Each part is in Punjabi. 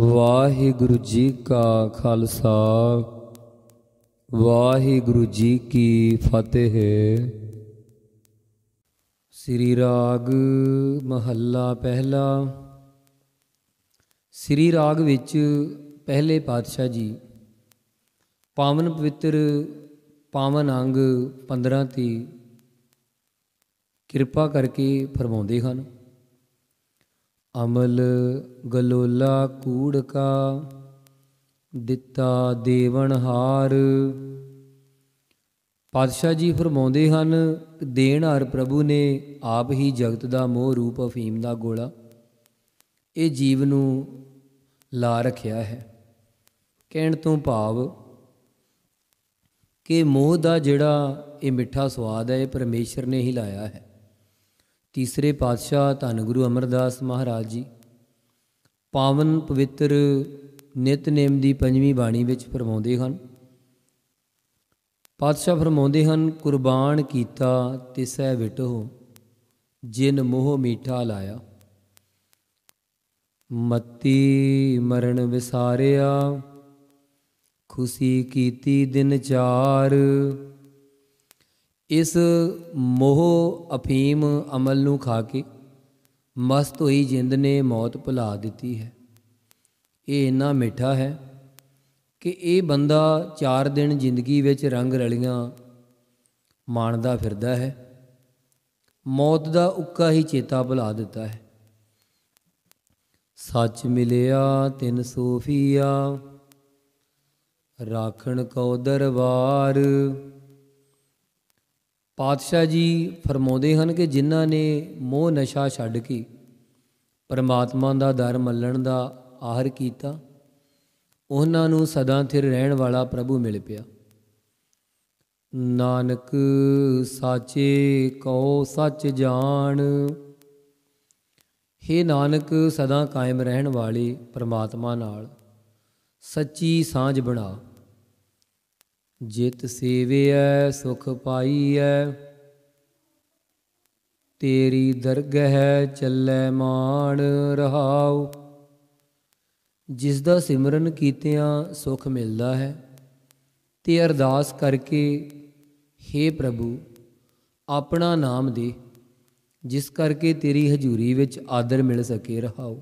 ਵਾਹਿਗੁਰੂ ਜੀ ਕਾ ਖਾਲਸਾ, ਵਾਹਿਗੁਰੂ ਜੀ ਕੀ ਫਤਿਹ। ਸ੍ਰੀ ਰਾਗ ਮਹੱਲਾ ਪਹਿਲਾ। ਸ੍ਰੀ ਰਾਗ ਵਿੱਚ ਪਹਿਲੇ ਪਾਤਸ਼ਾਹ ਜੀ ਪਾਵਨ ਪਵਿੱਤਰ ਪਾਵਨ ਅੰਗ 15 ਤੇ ਕਿਰਪਾ ਕਰਕੇ ਫਰਮਾਉਂਦੇ ਹਨ। ਅਮਲ ਗਲੋਲਾ ਕੂੜ ਕਾ, ਦਿੱਤਾ ਦੇਵਨ ਹਾਰ। ਪਾਤਸ਼ਾਹ ਜੀ ਫਰਮਾਉਂਦੇ ਹਨ, ਦੇਣ ਹਰ ਪ੍ਰਭੂ ਨੇ ਆਪ ਹੀ ਜਗਤ ਦਾ ਮੋਹ ਰੂਪ ਅਫੀਮ ਦਾ ਗੋਲਾ। ਇਹ ਜੀਵ ਨੂੰ ਲਾ ਰੱਖਿਆ ਹੈ। ਕਹਿਣ ਤੋਂ ਭਾਵ ਕਿ ਮੋਹ ਦਾ ਜਿਹੜਾ ਇਹ ਮਿੱਠਾ ਸਵਾਦ ਹੈ, ਇਹ ਪਰਮੇਸ਼ਰ ਨੇ ਹੀ ਲਾਇਆ ਹੈ। ਤੀਸਰੇ ਪਾਤਸ਼ਾਹ ਧੰਨ ਗੁਰੂ ਅਮਰਦਾਸ ਮਹਾਰਾਜ ਜੀ। ਪਾਵਨ ਪਵਿੱਤਰ ਨਿਤਨੇਮ ਦੀ ਪੰਜਵੀਂ ਬਾਣੀ ਵਿੱਚ ਫਰਮਾਉਂਦੇ ਹਨ, ਪਾਤਸ਼ਾਹ ਫਰਮਾਉਂਦੇ ਹਨ, ਕੁਰਬਾਨ ਕੀਤਾ ਤਿਸੈ ਵਿਟੋ ਜਿਨ ਮੋਹ ਮੀਠਾ ਲਾਇਆ। ਮਤੀ ਮਰਨ ਵਿਸਾਰਿਆ, ਖੁਸ਼ੀ ਕੀਤੀ ਦਿਨ ਚਾਰ ਇਸ ਮੋਹ ਅਫੀਮ ਅਮਲ ਨੂੰ ਖਾ ਕੇ ਮਸਤ ਹੋਈ ਜਿੰਦ ਨੇ ਮੌਤ ਭੁਲਾ ਦਿੱਤੀ ਹੈ। ਇਹ ਇੰਨਾ ਮਿੱਠਾ ਹੈ ਕਿ ਇਹ ਬੰਦਾ 4 ਦਿਨ ਜ਼ਿੰਦਗੀ ਵਿੱਚ ਰੰਗ ਰਲੀਆਂ ਮਾਣਦਾ ਫਿਰਦਾ ਹੈ। ਮੌਤ ਦਾ ਉੱਕਾ ਹੀ ਚੇਤਾ ਭੁਲਾ ਦਿੱਤਾ ਹੈ। ਸੱਚ ਮਿਲਿਆ, ਤਿੰਨ ਸੋਫੀਆ ਰਾਖਣ ਕੋ ਦਰਬਾਰ ਪਾਤਸ਼ਾਹ ਜੀ ਫਰਮਾਉਂਦੇ ਹਨ ਕਿ ਜਿਨ੍ਹਾਂ ਨੇ ਮੋਹ ਨਸ਼ਾ ਛੱਡ ਕੇ ਪਰਮਾਤਮਾ ਦਾ ਦਰ ਮੱਲਣ ਦਾ ਆਹਰ ਕੀਤਾ, ਉਹਨਾਂ ਨੂੰ ਸਦਾ ਥਿਰ ਰਹਿਣ ਵਾਲਾ ਪ੍ਰਭੂ ਮਿਲ ਪਿਆ। ਨਾਨਕ ਸਾਚੇ ਕਉ ਸੱਚ ਜਾਣ। हे ਨਾਨਕ, ਸਦਾ ਕਾਇਮ ਰਹਿਣ ਵਾਲੇ ਪਰਮਾਤਮਾ ਨਾਲ ਸੱਚੀ ਸਾਂਝ ਬਣਾ। ਜਿਤ ਸੇਵਿਐ, ਸੁਖ ਪਾਈਐ। ਤੇਰੀ ਦਰਗਹਿ ਚੱਲੈ ਮਾਣ ਰਹਾਉ। ਜਿਸ ਦਾ ਸਿਮਰਨ ਕੀਤਿਆਂ ਸੁਖ ਮਿਲਦਾ ਹੈ, ਤੇ ਅਰਦਾਸ ਕਰਕੇ हे ਪ੍ਰਭੂ, ਆਪਣਾ ਨਾਮ ਦੇ, ਜਿਸ ਕਰਕੇ ਤੇਰੀ ਹਜ਼ੂਰੀ ਵਿੱਚ ਆਦਰ ਮਿਲ ਸਕੇ ਰਹਾਉ।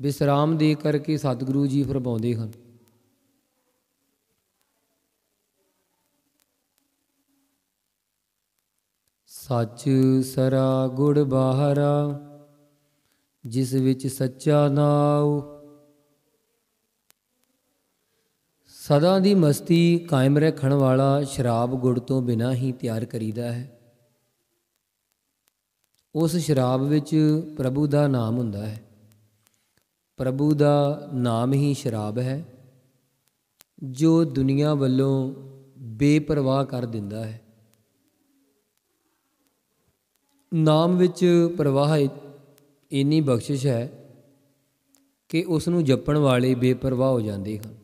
ਵਿਸਰਾਮ ਦੇ ਕਰਕੇ ਸਤਿਗੁਰੂ ਜੀ ਫਰਮਾਉਂਦੇ ਹਨ ਸੱਚ ਸਰਾ ਗੁੜ ਬਾਹਰਾ, ਜਿਸ ਵਿੱਚ ਸੱਚਾ ਨਾਉ। ਸਦਾ ਦੀ ਮਸਤੀ ਕਾਇਮ ਰੱਖਣ ਵਾਲਾ ਸ਼ਰਾਬ ਗੁੜ ਤੋਂ ਬਿਨਾ ਹੀ ਤਿਆਰ ਕਰੀਦਾ ਹੈ। ਉਸ ਸ਼ਰਾਬ ਵਿੱਚ ਪ੍ਰਭੂ ਦਾ ਨਾਮ ਹੁੰਦਾ ਹੈ। ਪ੍ਰਭੂ ਦਾ ਨਾਮ ਹੀ ਸ਼ਰਾਬ ਹੈ, ਜੋ ਦੁਨੀਆ ਵੱਲੋਂ ਬੇਪਰਵਾਹ ਕਰ ਦਿੰਦਾ ਹੈ। ਨਾਮ ਵਿੱਚ ਪ੍ਰਵਾਹ ਇੰਨੀ ਬਖਸ਼ਿਸ਼ ਹੈ ਕਿ ਉਸ ਨੂੰ ਜਪਣ ਵਾਲੇ ਬੇਪਰਵਾਹ ਹੋ ਜਾਂਦੇ ਹਨ।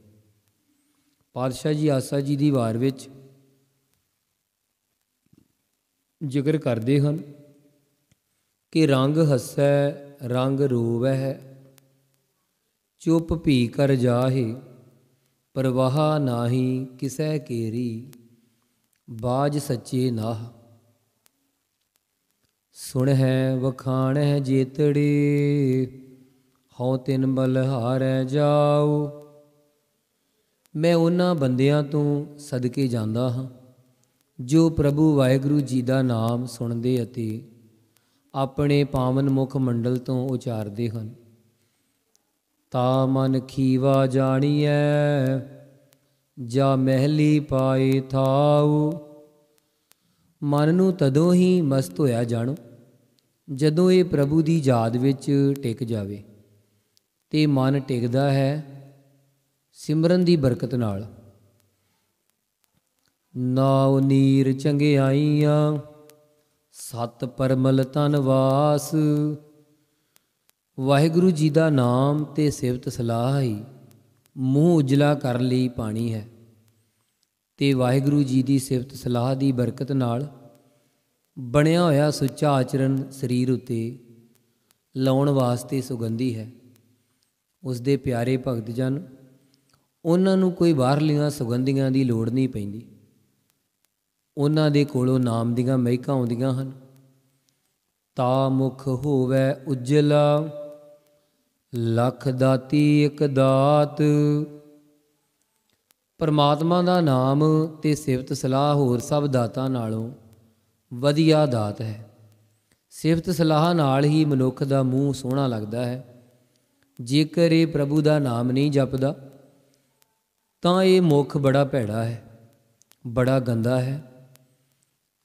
ਪਾਤਸ਼ਾਹ ਜੀ ਆਸਾ ਜੀ ਦੀ ਵਾਰ ਵਿੱਚ ਜ਼ਿਕਰ ਕਰਦੇ ਹਨ ਕਿ ਰੰਗ ਹੱਸੈ, ਰੰਗ ਰੋਵੈ ਚੁੱਪ ਭੀ ਕਰ ਜਾਹੇ, ਪ੍ਰਵਾਹ ਨਾਹੀ ਕਿਸੈ ਕੇਰੀ, ਬਾਜ ਸੱਚੇ ਨਾਹ। ਸੁਣ ਹੈ ਵਖਾਣ ਹੈ ਜੇਤੜੇ, ਹਉ ਤਿਨ ਬਲ ਹਾਰੈ ਜਾਉ ਮੈਂ ਉਹਨਾਂ ਬੰਦਿਆਂ ਤੋਂ ਸਦਕੇ ਜਾਂਦਾ ਹਾਂ, ਜੋ ਪ੍ਰਭੂ ਵਾਹਿਗੁਰੂ ਜੀ ਦਾ ਨਾਮ ਸੁਣਦੇ ਅਤੇ ਆਪਣੇ ਪਾਵਨ ਮੁਖ ਮੰਡਲ ਤੋਂ ਉਚਾਰਦੇ ਹਨ। ਤਾ ਮਨ ਖੀਵਾ ਜਾਣੀਐ, ਜਾ ਮਹਿਲੀ ਪਾਏ ਥਾਉ ਮਨ ਨੂੰ ਤਦੋਂ ਹੀ ਮਸਤ ਹੋਇਆ ਜਾਣੋ ਜਦੋਂ ਇਹ ਪ੍ਰਭੂ ਦੀ ਯਾਦ ਵਿੱਚ ਟਿਕ ਜਾਵੇ ਤੇ ਮਨ ਟਿਕਦਾ ਹੈ ਸਿਮਰਨ ਦੀ ਬਰਕਤ ਨਾਲ। ਨਾਉ ਨੀਰ ਚੰਗਿਆਈਆਂ, ਸਤ ਪਰਮਲ ਤਨ ਵਾਸ। ਵਾਹਿਗੁਰੂ ਜੀ ਦਾ ਨਾਮ ਤੇ ਸਿਫਤ ਸਲਾਹ ਹੀ ਮੂੰਹ ਉਜਲਾ ਕਰ ਲਈ ਪਾਣੀ ਹੈ ਤੇ ਵਾਹਿਗੁਰੂ ਜੀ ਦੀ ਸਿਫਤ ਸਲਾਹ ਦੀ ਬਰਕਤ ਨਾਲ ਬਣਿਆ ਹੋਇਆ ਸੁੱਚਾ ਆਚਰਨ ਸਰੀਰ ਉਤੇ ਲਾਉਣ ਵਾਸਤੇ ਸੁਗੰਧੀ ਹੈ। ਉਸ ਦੇ ਪਿਆਰੇ ਭਗਤ ਜਨ, ਉਹਨਾਂ ਨੂੰ ਕੋਈ ਬਾਹਰਲੀਆਂ ਸੁਗੰਧੀਆਂ ਦੀ ਲੋੜ ਨਹੀਂ ਪੈਂਦੀ। ਉਹਨਾਂ ਦੇ ਕੋਲੋਂ ਨਾਮ ਦੀਆਂ ਮਹਿਕਾਂ ਆਉਂਦੀਆਂ ਹਨ। ਤਾ ਮੁਖ ਹੋਵੇ ਉਜਲਾ, ਲੱਖ ਦਾਤੀ ਇੱਕ ਦਾਤ। ਪਰਮਾਤਮਾ ਦਾ ਨਾਮ ਤੇ ਸਿਫਤ ਸਲਾਹ ਹੋਰ ਸਭ ਦਾਤਾਂ ਨਾਲੋਂ ਵਧੀਆ ਦਾਤ ਹੈ। ਸਿਫਤ ਸਲਾਹ ਨਾਲ ਹੀ ਮਨੁੱਖ ਦਾ ਮੂੰਹ ਸੋਹਣਾ ਲੱਗਦਾ ਹੈ। ਜੇਕਰ ਇਹ ਪ੍ਰਭੂ ਦਾ ਨਾਮ ਨਹੀਂ ਜਪਦਾ, ਤਾਂ ਇਹ ਮੁਖ ਬੜਾ ਭੈੜਾ ਹੈ, ਬੜਾ ਗੰਦਾ ਹੈ।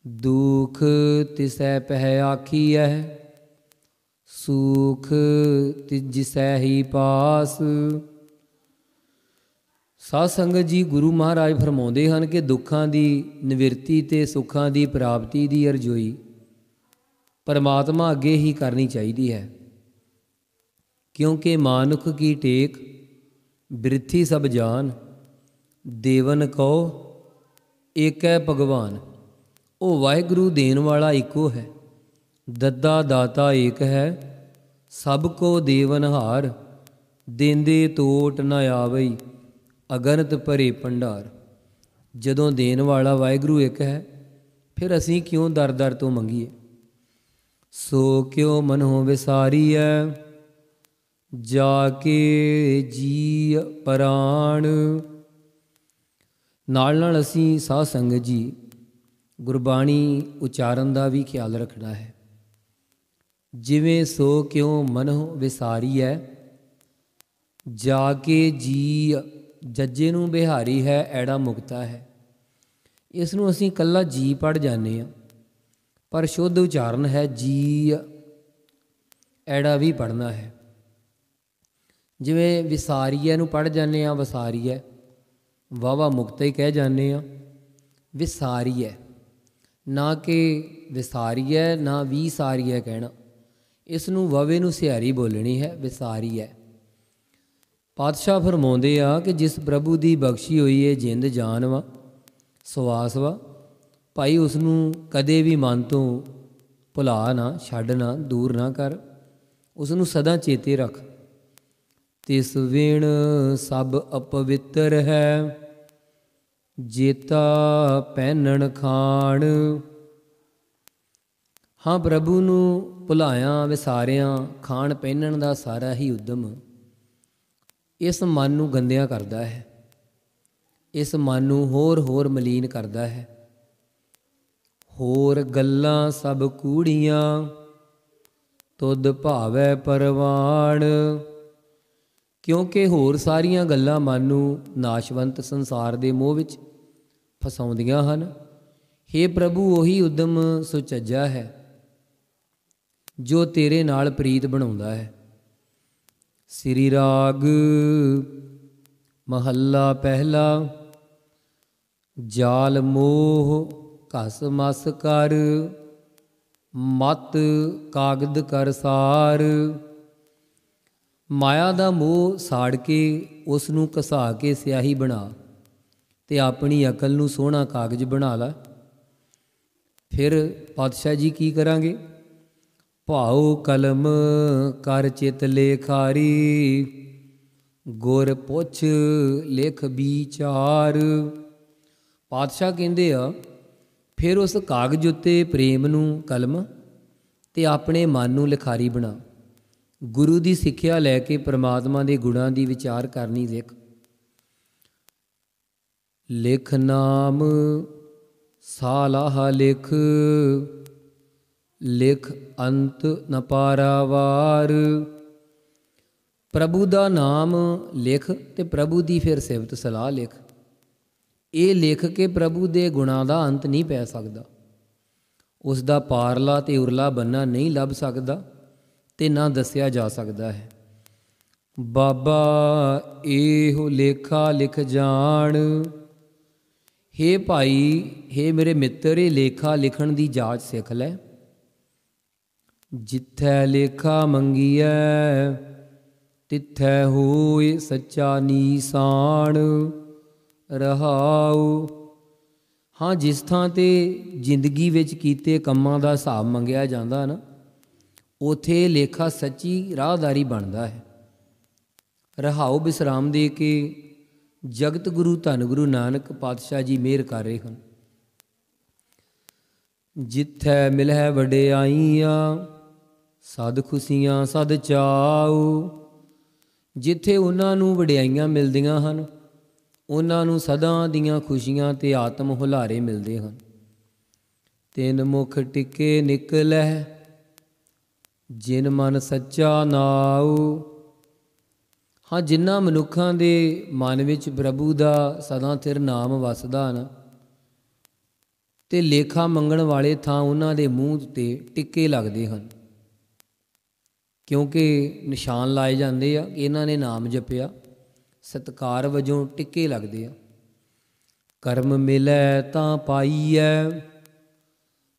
ਦੁਖ ਤਿਸੈ ਪਹਿ ਆਖੀਐ, ਸੁਖ ਤਿਜਸੈ ਹੀ ਪਾਸ। ਸਾਧ ਸੰਗਤ ਜੀ ਗੁਰੂ ਮਹਾਰਾਜ ਫਰਮਾਉਂਦੇ ਹਨ ਕਿ ਦੁੱਖਾਂ ਦੀ ਨਿਵਰਤੀ ਤੇ ਸੁੱਖਾਂ ਦੀ ਪ੍ਰਾਪਤੀ ਦੀ ਅਰਜ਼ੋਈ ਪਰਮਾਤਮਾ ਅੱਗੇ ਹੀ ਕਰਨੀ ਚਾਹੀਦੀ ਹੈ। ਕਿਉਂਕਿ ਮਾਨੁਖ ਕੀ ਟੇਕ, ਬਿਰਥੀ ਸਭ ਜਾਨ, ਦੇਵਨ ਕੋ ਏਕੈ ਭਗਵਾਨ। ਉਹ ਵਾਹਿਗੁਰੂ ਦੇਣ ਵਾਲਾ ਇੱਕੋ ਹੈ, ਦੱਦਾ ਦਾਤਾ ਏਕ ਹੈ, ਸਭ ਕੋ ਦੇਵਨ ਹਾਰ, ਦੇਂਦੇ ਤੋਟ ਨ ਆਵਈ। ਅਗਨਤ ਭਰੇ ਭੰਡਾਰ। ਜਦੋਂ ਦੇਣ ਵਾਲਾ ਵਾਹਿਗੁਰੂ ਇੱਕ ਹੈ, ਫਿਰ ਅਸੀਂ ਕਿਉਂ ਦਰ-ਦਰ ਤੋਂ ਮੰਗੀਏ? ਸੋ ਕਿਉ ਮਨੋ ਵਿਸਾਰੀਐ? ਜਾ ਕੇ ਜੀ ਪ੍ਰਾਣ। ਨਾਲ ਨਾਲ ਅਸੀਂ ਸਾਧ ਸੰਗਤ ਜੀ, ਗੁਰਬਾਣੀ ਉਚਾਰਨ ਦਾ ਵੀ ਖਿਆਲ ਰੱਖਣਾ ਹੈ। ਜਿਵੇਂ ਸੋ ਕਿਉ ਮਨੋ ਵਿਸਾਰੀਐ? ਜਾ ਕੇ ਜੀ ਜੱਜੇ ਨੂੰ ਬਿਹਾਰੀ ਹੈ, ਐੜਾ ਮੁਕਤਾ ਹੈ। ਇਸ ਨੂੰ ਅਸੀਂ ਕੱਲਾ ਜੀ ਪੜ ਜਾਂਦੇ ਆ ਪਰ ਸ਼ੁੱਧ ਉਚਾਰਨ ਹੈ, ਜੀ ਐੜਾ ਵੀ ਪੜਨਾ ਹੈ। ਜਿਵੇਂ ਵਿਸਾਰੀਏ ਨੂੰ ਪੜ ਜਾਂਦੇ ਆ ਵਸਾਰੀਏ। ਵਾਵਾ ਮੁਕਤਾ ਹੀ ਕਹਿ ਜਾਂਦੇ ਆ ਵਿਸਾਰੀਏ। ਨਾ ਕਿ ਵਿਸਾਰੀਏ, ਨਾ ਵੀ ਸਾਰੀਏ ਕਹਿਣਾ। ਇਸ ਨੂੰ ਵਵੇ ਨੂੰ ਸਿਹਾਰੀ ਬੋਲਣੀ ਹੈ, ਵਿਸਾਰੀਏ। ਪਾਤਸ਼ਾਹ ਫਰਮਾਉਂਦੇ ਆ ਕਿ ਜਿਸ ਪ੍ਰਭੂ ਦੀ ਬਖਸ਼ੀ ਹੋਈ ਏ, ਜਿੰਦ ਜਾਨ ਵਾ, ਸਵਾਸ ਵਾ, ਭਾਈ ਉਸ ਨੂੰ ਕਦੇ ਵੀ ਮਨ ਤੋਂ ਭੁਲਾ ਨਾ, ਛੱਡ ਨਾ, ਦੂਰ ਨਾ ਕਰ। ਉਸ ਨੂੰ ਸਦਾ ਚੇਤੇ ਰੱਖ। ਤਿਸ ਵਿਣ ਸਭ ਅਪਵਿੱਤਰ ਹੈ, ਜੇਤਾ ਪਹਿਨਣ ਖਾਣ। ਹਾਂ ਪ੍ਰਭੂ ਨੂੰ ਭੁਲਾਇਆ ਵਿਸਾਰਿਆਂ, ਖਾਣ ਪਹਿਨਣ ਦਾ ਸਾਰਾ ਹੀ ਉਦਮ। ਇਸ ਮਨ ਨੂੰ ਗੰਦਿਆਂ ਕਰਦਾ ਹੈ। ਇਸ ਮਨ ਨੂੰ ਹੋਰ ਹੋਰ ਮਲੀਨ ਕਰਦਾ ਹੈ। ਹੋਰ ਗੱਲਾਂ ਸਭ ਕੂੜੀਆਂ, ਤੁਧ ਭਾਵੈ ਪਰਵਾਣ। ਕਿਉਂਕਿ ਹੋਰ ਸਾਰੀਆਂ ਗੱਲਾਂ ਮਨ ਨੂੰ ਨਾਸ਼ਵੰਤ ਸੰਸਾਰ ਦੇ ਮੋਹ ਵਿੱਚ ਫਸਾਉਂਦੀਆਂ ਹਨ। हे ਪ੍ਰਭੂ, ਉਹੀ ਉਦਮ ਸੁਚੱਜਾ ਹੈ, ਜੋ ਤੇਰੇ ਨਾਲ ਪ੍ਰੀਤ ਬਣਾਉਂਦਾ ਹੈ। ਸ੍ਰੀ ਰਾਗ ਮਹੱਲਾ ਪਹਿਲਾ, ਜਾਲ ਮੋਹ ਘਸ ਮਸ ਕਰ, ਮਤ ਕਾਗਦ ਕਰ ਸਾਰ। ਮਾਇਆ ਦਾ ਮੋਹ ਸਾੜ ਕੇ ਉਸ ਨੂੰ ਘਸਾ ਕੇ ਸਿਆਹੀ ਬਣਾ ਤੇ ਆਪਣੀ ਅਕਲ ਨੂੰ ਸੋਹਣਾ ਕਾਗਜ਼ ਬਣਾ ਲੈ। ਫਿਰ ਪਾਤਸ਼ਾਹ ਜੀ ਕੀ ਕਰਾਂਗੇ? ਭਾਉ ਕਲਮ ਕਰ ਚਿਤ ਲੇਖਾਰੀ, ਗੁਰ ਪੁੱਛ ਲਿਖ ਵਿਚਾਰ। ਪਾਤਸ਼ਾਹ ਕਹਿੰਦੇ ਆ, ਫਿਰ ਉਸ ਕਾਗਜ਼ ਉੱਤੇ ਪ੍ਰੇਮ ਨੂੰ ਕਲਮ ਤੇ ਆਪਣੇ ਮਨ ਨੂੰ ਲਿਖਾਰੀ ਬਣਾ। ਗੁਰੂ ਦੀ ਸਿੱਖਿਆ ਲੈ ਕੇ ਪ੍ਰਮਾਤਮਾ ਦੇ ਗੁਣਾਂ ਦੀ ਵਿਚਾਰ ਕਰਨੀ ਲਿਖ ਲਿਖ ਨਾਮ, ਸਾਲਾਹ ਲਿਖ ਲਿਖ ਅੰਤ ਨ ਪਾਰਾਵਾਰ। ਪ੍ਰਭੂ ਦਾ ਨਾਮ ਲਿਖ ਤੇ ਪ੍ਰਭੂ ਦੀ ਫਿਰ ਸਿਫਤ ਸਲਾਹ ਲਿਖ। ਇਹ ਲਿਖ ਕੇ ਪ੍ਰਭੂ ਦੇ ਗੁਣਾਂ ਦਾ ਅੰਤ ਨਹੀਂ ਪੈ ਸਕਦਾ। ਉਸ ਦਾ ਪਾਰਲਾ ਤੇ ਉਰਲਾ ਬੰਨਾ ਨਹੀਂ ਲੱਭ ਸਕਦਾ ਤੇ ਨਾ ਦੱਸਿਆ ਜਾ ਸਕਦਾ ਹੈ। ਬਾਬਾ, ਇਹੋ ਲੇਖਾ ਲਿਖ ਜਾਣ। ਹੇ ਭਾਈ, ਹੇ ਮੇਰੇ ਮਿੱਤਰ, ਇਹ ਲੇਖਾ ਲਿਖਣ ਦੀ ਜਾਚ ਸਿੱਖ ਲੈ। ਜਿੱਥੈ ਲੇਖਾ ਮੰਗੀਐ, ਤਿੱਥੈ ਹੋਏ ਸੱਚਾ ਨੀਸਾਨ, ਰਹਾਉ। ਹਾਂ, ਜਿਸ ਥਾਂ ਤੇ ਜ਼ਿੰਦਗੀ ਵਿੱਚ ਕੀਤੇ ਕੰਮਾਂ ਦਾ ਹਿਸਾਬ ਮੰਗਿਆ ਜਾਂਦਾ ਨਾ, ਉਥੇ ਲੇਖਾ ਸੱਚੀ ਰਾਹਦਾਰੀ ਬਣਦਾ ਹੈ। ਰਹਾਉ ਬਿਸਰਾਮ ਦੇ ਕੇ ਜਗਤ ਗੁਰੂ ਧੰਨ ਗੁਰੂ ਨਾਨਕ ਪਾਤਸ਼ਾਹ ਜੀ ਮਿਹਰ ਕਰ ਰਹੇ ਹਨ। ਜਿੱਥੈ ਮਿਲਹਿ ਵਡਿਆਈਆਂ ਸਦ ਖੁਸ਼ੀਆਂ ਸਦ ਚਾਉ। ਜਿੱਥੇ ਉਹਨਾਂ ਨੂੰ ਵਡਿਆਈਆਂ ਮਿਲਦੀਆਂ ਹਨ, ਉਹਨਾਂ ਨੂੰ ਸਦਾ ਦੀਆਂ ਖੁਸ਼ੀਆਂ ਤੇ ਆਤਮ ਹੁਲਾਰੇ ਮਿਲਦੇ ਹਨ। ਤਿੰਨ ਮੁਖ ਟਿਕੇ ਨਿਕਲੈ ਜਿਨ ਮਨ ਸੱਚਾ ਨਾਉ। ਹਾਂ, ਜਿਨ੍ਹਾਂ ਮਨੁੱਖਾਂ ਦੇ ਮਨ ਵਿੱਚ ਪ੍ਰਭੂ ਦਾ ਸਦਾ ਥਿਰ ਨਾਮ ਵਸਦਾ ਨਾ ਤੇ ਲੇਖਾ ਮੰਗਣ ਵਾਲੇ ਥਾਂ ਉਹਨਾਂ ਦੇ ਮੂੰਹ ਤੇ ਟਿੱਕੇ ਲੱਗਦੇ ਹਨ। ਕਿਉਂਕਿ ਨਿਸ਼ਾਨ ਲਾਏ ਜਾਂਦੇ ਆ ਕਿ ਇਹਨਾਂ ਨੇ ਨਾਮ ਜਪਿਆ, ਸਤਕਾਰ ਵਜੋਂ ਟਿੱਕੇ ਲੱਗਦੇ ਆ। ਕਰਮ ਮਿਲੈ ਤਾਂ ਪਾਈਐ,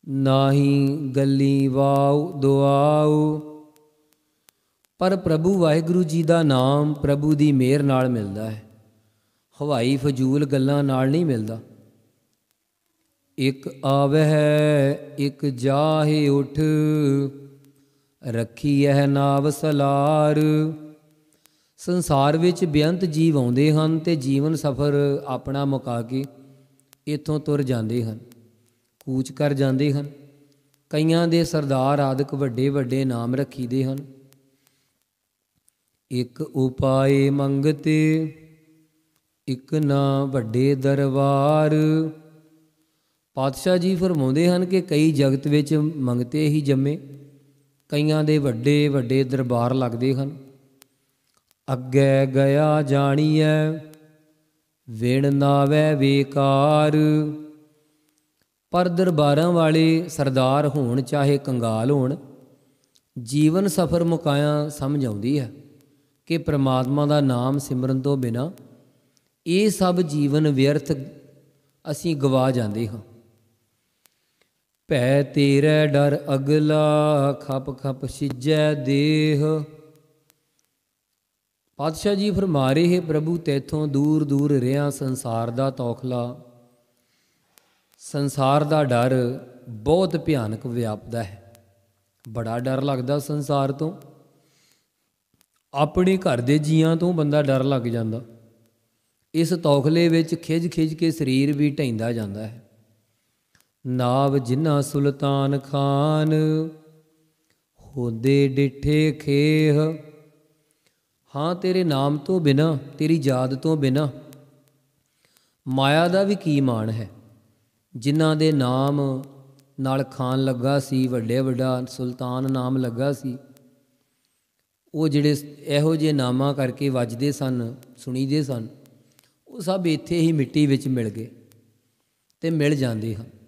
ਨਾਹੀ ਗੱਲੀ ਵਾਉ ਦੁਆਉ। ਪਰ ਪ੍ਰਭੂ ਵਾਹਿਗੁਰੂ ਜੀ ਦਾ ਨਾਮ ਪ੍ਰਭੂ ਦੀ ਮਿਹਰ ਨਾਲ ਮਿਲਦਾ ਹੈ। ਹਵਾਈ ਫਜ਼ੂਲ ਗੱਲਾਂ ਨਾਲ ਨਹੀਂ ਮਿਲਦਾ। ਇੱਕ ਆਵਹਿ, ਇੱਕ ਜਾਹੇ ਉਠ ਰੱਖੀ ਇਹ ਨਾਵ ਸਲਾਰ। ਸੰਸਾਰ ਵਿੱਚ ਬੇਅੰਤ ਜੀਵ ਆਉਂਦੇ ਹਨ ਤੇ ਜੀਵਨ ਸਫਰ ਆਪਣਾ ਮੁਕਾ ਕੇ ਇਥੋਂ ਤੁਰ ਜਾਂਦੇ ਹਨ, ਕੂਚ ਕਰ ਜਾਂਦੇ ਹਨ। ਕਈਆਂ ਦੇ ਸਰਦਾਰ ਆਦਿਕ ਵੱਡੇ ਵੱਡੇ ਨਾਮ ਰੱਖੀਦੇ ਹਨ। ਇੱਕ ਉਪਾਏ ਮੰਗਤੇ, ਇੱਕ ਨਾ ਵੱਡੇ ਦਰਬਾਰ। ਪਾਤਸ਼ਾਹ ਜੀ ਫਰਮਾਉਂਦੇ ਹਨ ਕਿ ਕਈ ਜਗਤ ਵਿੱਚ ਮੰਗਤੇ ਹੀ ਜੰਮੇ। ਕਈਆਂ ਦੇ ਵੱਡੇ ਵੱਡੇ ਦਰਬਾਰ ਲੱਗਦੇ ਹਨ। ਅੱਗੇ ਗਿਆ ਜਾਣੀਐ, ਵਿਣ ਨਾਵੇ ਵੇਕਾਰ। ਪਰ ਦਰਬਾਰਾਂ ਵਾਲੇ ਸਰਦਾਰ ਹੋਣ ਚਾਹੇ ਕੰਗਾਲ ਹੋਣ, ਜੀਵਨ ਸਫਰ ਮੁਕਾਇਆ ਸਮਝ ਆਉਂਦੀ ਹੈ ਕਿ ਪ੍ਰਮਾਤਮਾ ਦਾ ਨਾਮ ਸਿਮਰਨ ਤੋਂ ਬਿਨਾ ਇਹ ਸਭ ਜੀਵਨ ਵਿਅਰਥ ਅਸੀਂ ਗਵਾ ਜਾਂਦੇ ਹਾਂ। ਭੈ ਤੇਰੇ ਡਰ ਅਗਲਾ, ਖਪ ਖਪ ਸਿਜੈ ਦੇਹ। ਪਾਤਸ਼ਾਹ ਜੀ ਫਰਮਾ ਰਹੇ ਹੈ ਪ੍ਰਭੂ, ਤੇਥੋਂ ਦੂਰ ਦੂਰ ਰਿਆਂ ਸੰਸਾਰ ਦਾ ਤੌਖਲਾ। ਸੰਸਾਰ ਦਾ ਡਰ ਬਹੁਤ ਭਿਆਨਕ ਵਿਆਪਦਾ ਹੈ। ਬੜਾ ਡਰ ਲੱਗਦਾ ਸੰਸਾਰ ਤੋਂ। ਆਪਣੇ ਘਰ ਦੇ ਜੀਆਂ ਤੋਂ ਬੰਦਾ ਡਰ ਲੱਗ ਜਾਂਦਾ। ਇਸ ਤੌਖਲੇ ਵਿੱਚ ਖਿਜ ਖਿਜ ਕੇ ਸਰੀਰ ਵੀ ਢੈਂਦਾ ਜਾਂਦਾ ਹੈ। ਨਾਵ ਜਿਨਾ ਸੁਲਤਾਨ ਖਾਨ, ਹੋਦੇ ਡਿਠੇ ਖੇਹ। ਹਾਂ, ਤੇਰੇ ਨਾਮ ਤੋਂ ਬਿਨਾ, ਤੇਰੀ ਯਾਦ ਤੋਂ ਬਿਨਾ ਮਾਇਆ ਦਾ ਵੀ ਕੀ ਮਾਣ ਹੈ? ਜਿਨ੍ਹਾਂ ਦੇ ਨਾਮ ਨਾਲ ਖਾਨ ਲੱਗਾ ਸੀ, ਵੱਡੇ ਵੱਡਾ ਸੁਲਤਾਨ ਨਾਮ ਲੱਗਾ ਸੀ, ਉਹ ਜਿਹੜੇ ਇਹੋ ਜਿਹੇ ਨਾਮਾਂ ਕਰਕੇ ਵੱਜਦੇ ਸਨ, ਸੁਣੀਦੇ ਸਨ, ਉਹ ਸਭ ਇੱਥੇ ਹੀ ਮਿੱਟੀ ਵਿੱਚ ਮਿਲ ਗਏ ਤੇ ਮਿਲ ਜਾਂਦੇ ਹਨ।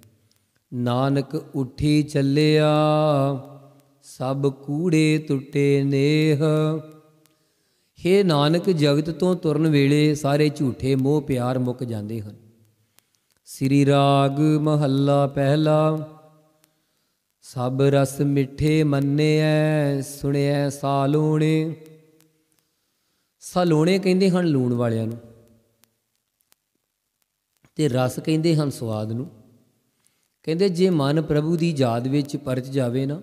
ਨਾਨਕ ਉੱਠੀ ਚੱਲਿਆ, ਸਭ ਕੂੜੇ ਟੁੱਟੇ ਨੇਹ। ਹੇ ਨਾਨਕ, ਜਗਤ ਤੋਂ ਤੁਰਨ ਵੇਲੇ ਸਾਰੇ ਝੂਠੇ ਮੋਹ ਪਿਆਰ ਮੁੱਕ ਜਾਂਦੇ ਹਨ। ਸ੍ਰੀ ਰਾਗ ਮਹੱਲਾ ਪਹਿਲਾ, ਸਭ ਰਸ ਮਿੱਠੇ ਮੰਨਿਐ, ਸੁਣਿਐ ਸਾਲੂਣੇ ਸਾਲੂਣੇ ਕਹਿੰਦੇ ਹਨ ਲੂਣ ਵਾਲਿਆਂ ਨੂੰ ਤੇ ਰਸ ਕਹਿੰਦੇ ਹਨ ਸਵਾਦ ਨੂੰ। ਕਹਿੰਦੇ ਜੇ ਮਨ ਪ੍ਰਭੂ ਦੀ ਯਾਦ ਵਿੱਚ ਪਰਚ ਜਾਵੇ ਨਾ,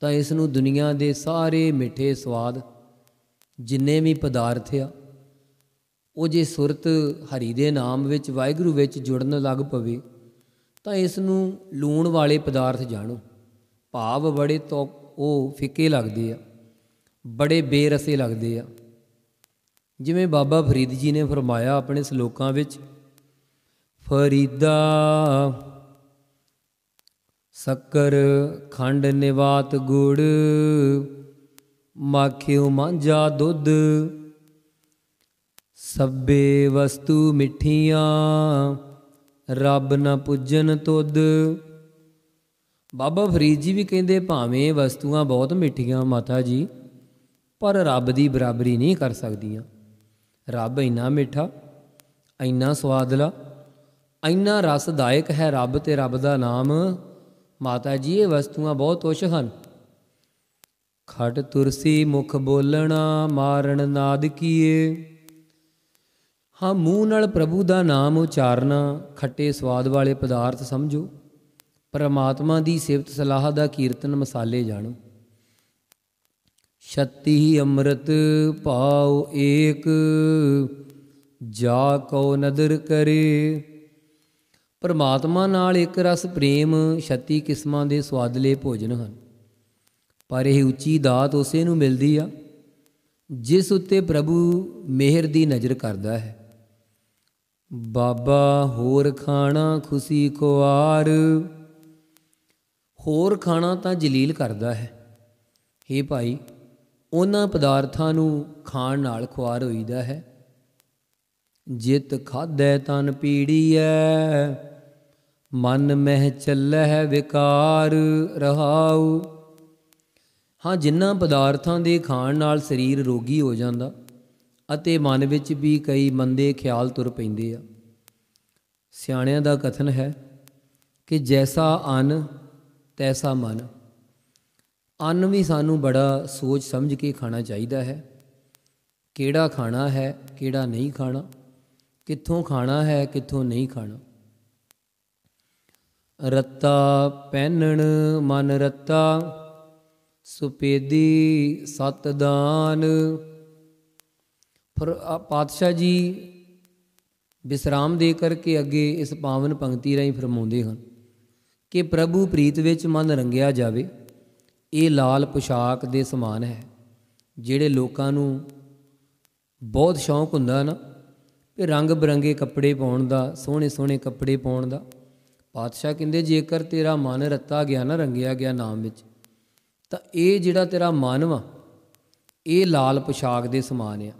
ਤਾਂ ਇਸ ਨੂੰ ਦੁਨੀਆ ਦੇ ਸਾਰੇ ਮਿੱਠੇ ਸਵਾਦ ਜਿੰਨੇ ਵੀ ਪਦਾਰਥ ਆ, ਉਹ ਜੇ ਸੁਰਤ ਹਰੀ ਦੇ ਨਾਮ ਵਿੱਚ ਵਾਹਿਗੁਰੂ ਵਿੱਚ ਜੁੜਨ ਲੱਗ ਪਵੇ, ਤਾਂ ਇਸ ਨੂੰ ਲੂਣ ਵਾਲੇ ਪਦਾਰਥ ਜਾਣੋ। ਭਾਵ ਬੜੇ ਤੋ, ਉਹ ਫਿੱਕੇ ਲੱਗਦੇ ਆ, ਬੜੇ ਬੇਰਸੇ ਲੱਗਦੇ ਆ। ਜਿਵੇਂ ਬਾਬਾ ਫਰੀਦ ਜੀ ਨੇ ਫਰਮਾਇਆ ਆਪਣੇ ਸ਼ਲੋਕਾਂ ਵਿੱਚ, ਫਰੀਦਾ ਸ਼ੱਕਰ ਖੰਡ ਨਿਵਾਤ ਗੁੜ, ਮਾਖਿਓ ਮਾਂਜਾ ਦੁੱਧ, ਸਭੇ ਵਸਤੂ ਮਿੱਠੀਆਂ, ਰੱਬ ਨਾ ਪੁੱਜਨ ਤੁਧ। ਬਾਬਾ ਫਰੀਦ ਜੀ ਵੀ ਕਹਿੰਦੇ ਭਾਵੇਂ ਵਸਤੂਆਂ ਬਹੁਤ ਮਿੱਠੀਆਂ ਮਾਤਾ ਜੀ, ਪਰ ਰੱਬ ਦੀ ਬਰਾਬਰੀ ਨਹੀਂ ਕਰ ਸਕਦੀਆਂ। ਰੱਬ ਇੰਨਾ ਮਿੱਠਾ, ਇੰਨਾ ਸਵਾਦਲਾ, ਇੰਨਾ ਰਸਦਾਇਕ ਹੈ ਰੱਬ ਤੇ ਰੱਬ ਦਾ ਨਾਮ। ਮਾਤਾ ਜੀ, ਇਹ ਵਸਤੂਆਂ ਬਹੁਤ ਉਸ਼ ਹਨ। ਖਟ ਤੁਰਸੀ ਮੁਖ ਬੋਲਣਾ, ਮਾਰਨ ਨਾਦ ਕੀਏ। ਹਾਂ, ਮੂੰਹ ਨਾਲ ਪ੍ਰਭੂ ਦਾ ਨਾਮ ਉਚਾਰਨਾ, ਖੱਟੇ ਸਵਾਦ ਵਾਲੇ ਪਦਾਰਥ ਸਮਝੋ। ਪਰਮਾਤਮਾ ਦੀ ਸਿਫਤ ਸਲਾਹ ਦਾ ਕੀਰਤਨ ਮਸਾਲੇ ਜਾਣੋ। ਛਤੀ ਅੰਮ੍ਰਿਤ ਪਾਉ ਏਕ, ਜਾ ਕੋ ਨਦਰ ਕਰੇ। ਪਰਮਾਤਮਾ ਨਾਲ ਇੱਕ ਰਸ ਪ੍ਰੇਮ 36 ਕਿਸਮਾਂ ਦੇ ਸਵਾਦਲੇ ਭੋਜਨ ਹਨ। ਪਰ ਇਹ ਉੱਚੀ ਦਾਤ ਉਸੇ ਨੂੰ ਮਿਲਦੀ ਆ, ਜਿਸ ਉੱਤੇ ਪ੍ਰਭੂ ਮਿਹਰ ਦੀ ਨਜ਼ਰ ਕਰਦਾ ਹੈ। ਬਾਬਾ, ਹੋਰ ਖਾਣਾ ਖੁਸ਼ੀ ਖੁਆਰ। ਹੋਰ ਖਾਣਾ ਤਾਂ ਜਲੀਲ ਕਰਦਾ ਹੈ। हे ਭਾਈ, ਉਹਨਾਂ ਪਦਾਰਥਾਂ ਨੂੰ ਖਾਣ ਨਾਲ ਖੁਆਰ ਹੋਈਦਾ ਹੈ। ਜਿਤ ਖਾਦੈ ਤਨ ਪੀੜੀਐ, ਮਨ ਮਹਿ ਚੱਲੈ ਵਿਕਾਰ ਰਹਾਉ। ਹਾਂ ਜਿਨ੍ਹਾਂ ਪਦਾਰਥਾਂ ਦੇ ਖਾਣ ਨਾਲ ਸਰੀਰ ਰੋਗੀ ਹੋ ਜਾਂਦਾ ਅਤੇ ਮਨ ਵਿੱਚ ਵੀ ਕਈ ਮੰਦੇ ਖਿਆਲ ਤੁਰ ਪੈਂਦੇ ਆ। ਸਿਆਣਿਆਂ ਦਾ ਕਥਨ ਹੈ ਕਿ ਜੈਸਾ ਅੰਨ, ਤੈਸਾ ਮਨ। ਅੰਨ ਵੀ ਸਾਨੂੰ ਬੜਾ ਸੋਚ ਸਮਝ ਕੇ ਖਾਣਾ ਚਾਹੀਦਾ ਹੈ। ਕਿਹੜਾ ਖਾਣਾ ਹੈ, ਕਿਹੜਾ ਨਹੀਂ ਖਾਣਾ। ਕਿੱਥੋਂ ਖਾਣਾ ਹੈ, ਕਿੱਥੋਂ ਨਹੀਂ ਖਾਣਾ। ਰੱਤਾ ਪਹਿਨਣ ਮਨ ਰੱਤਾ, ਸੁਪੇਦੀ ਸਤਦਾਨ ਫਿਰ ਪਾਤਸ਼ਾਹ ਜੀ ਵਿਸਰਾਮ ਦੇ ਕਰਕੇ ਅੱਗੇ ਇਸ ਪਾਵਨ ਪੰਕਤੀ ਰਾਹੀਂ ਫਰਮਾਉਂਦੇ ਹਨ ਕਿ ਪ੍ਰਭੂ ਪ੍ਰੀਤ ਵਿੱਚ ਮਨ ਰੰਗਿਆ ਜਾਵੇ, ਇਹ ਲਾਲ ਪੁਸ਼ਾਕ ਦੇ ਸਮਾਨ ਹੈ, ਜਿਹੜੇ ਲੋਕਾਂ ਨੂੰ ਬਹੁਤ ਸ਼ੌਂਕ ਹੁੰਦਾ ਨਾ। ਇਹ ਰੰਗ ਬਰੰਗੇ ਕੱਪੜੇ ਪਾਉਣ ਦਾ, ਸੋਹਣੇ ਸੋਹਣੇ ਕੱਪੜੇ ਪਾਉਣ ਦਾ। ਪਾਤਸ਼ਾਹ ਕਹਿੰਦੇ, ਜੇਕਰ ਤੇਰਾ ਮਨ ਰੱਤਾ ਗਿਆ ਨਾ, ਰੰਗਿਆ ਗਿਆ ਨਾਮ ਵਿੱਚ, ਤਾਂ ਇਹ ਜਿਹੜਾ ਤੇਰਾ ਮਨ ਵਾ, ਇਹ ਲਾਲ ਪੁਸ਼ਾਕ ਦੇ ਸਮਾਨ ਆ।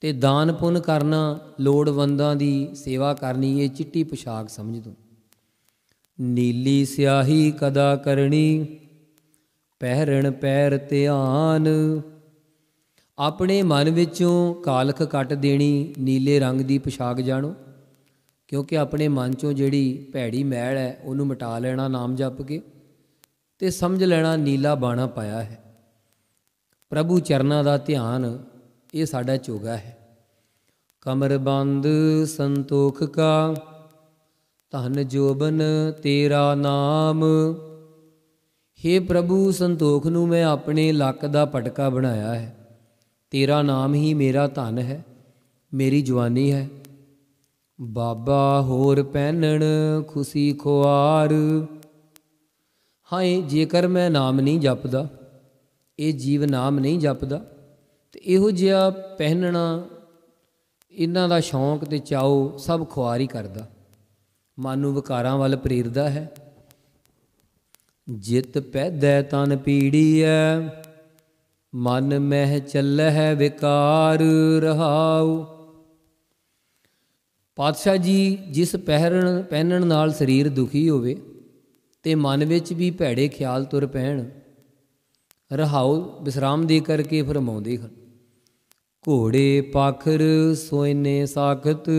ਤੇ ਦਾਨ ਪੁੰਨ ਕਰਨਾ, ਲੋੜਵੰਦਾਂ ਦੀ ਸੇਵਾ ਕਰਨੀ, ਇਹ ਚਿੱਟੀ ਪੁਸ਼ਾਕ ਸਮਝ ਦੋ ਨੀਲੀ ਸਿਆਹੀ ਕਦਾ ਕਰਨੀ, ਪਹਿਰਣ ਪੈਰ ਧਿਆਨ ਆਪਣੇ ਮਨ ਵਿੱਚੋਂ ਕਾਲਖ ਕੱਟ ਦੇਣੀ, ਨੀਲੇ ਰੰਗ ਦੀ ਪੁਸ਼ਾਕ ਜਾਣੋ। ਕਿਉਂਕਿ ਆਪਣੇ ਮਨ ਚੋਂ ਜਿਹੜੀ ਭੈੜੀ ਮੈਲ ਹੈ, ਉਹਨੂੰ ਮਿਟਾ ਲੈਣਾ, ਨਾਮ ਜਪ ਕੇ, ਤੇ ਸਮਝ ਲੈਣਾ ਨੀਲਾ ਬਾਣਾ ਪਾਇਆ ਹੈ। ਪ੍ਰਭੂ ਚਰਨਾਂ ਦਾ ਧਿਆਨ, ਇਹ ਸਾਡਾ ਚੋਗਾ ਹੈ। ਕਮਰ ਬੰਦ, ਸੰਤੋਖ ਕਾ, ਧਨ ਜੋਬਨ ਤੇਰਾ ਨਾਮ। हे ਪ੍ਰਭੂ, ਸੰਤੋਖ ਨੂੰ ਮੈਂ ਆਪਣੇ ਲੱਕ ਦਾ ਪਟਕਾ ਬਣਾਇਆ ਹੈ। ਤੇਰਾ ਨਾਮ ਹੀ ਮੇਰਾ ਧਨ ਹੈ, ਮੇਰੀ ਜਵਾਨੀ ਹੈ। ਬਾਬਾ ਹੋਰ ਪਹਿਨਣ ਖੁਸ਼ੀ ਖੁਆਰ। ਹਾਏ, ਜੇਕਰ ਮੈਂ ਨਾਮ ਨਹੀਂ ਜਪਦਾ, ਇਹ ਜੀਵ ਨਾਮ ਨਹੀਂ ਜਪਦਾ, ਤੇ ਇਹੋ ਜਿਹਾ ਪਹਿਨਣਾ ਇਹਨਾਂ ਦਾ ਸ਼ੌਂਕ ਤੇ ਚਾਓ ਸਭ ਖੁਆਰੀ ਕਰਦਾ। ਮਨ ਨੂੰ ਵਿਕਾਰਾਂ ਵੱਲ ਪ੍ਰੇਰਦਾ ਹੈ। ਜਿਤ ਪੈਦੈ ਤਨ ਪੀੜੀਐ। ਮਨ ਮਹਿ ਚੱਲਹਿ ਵਿਕਾਰ ਰਹਾਉ। ਪਾਤਸ਼ਾਹ ਜੀ ਜਿਸ ਪਹਿਰਨ ਪਹਿਨਣ ਨਾਲ ਸਰੀਰ ਦੁਖੀ ਹੋਵੇ, ਤੇ ਮਨ ਵਿੱਚ ਵੀ ਭੈੜੇ ਖਿਆਲ ਤੁਰ ਪੈਣ, ਰਹਾਉ ਵਿਸਰਾਮ ਦੇ ਕਰਕੇ ਫਰਮਾਉਂਦੇ ਹਨ। ਘੋੜੇ ਪਾਖਰ ਸੋਇਨੇ ਸਾਖਤ,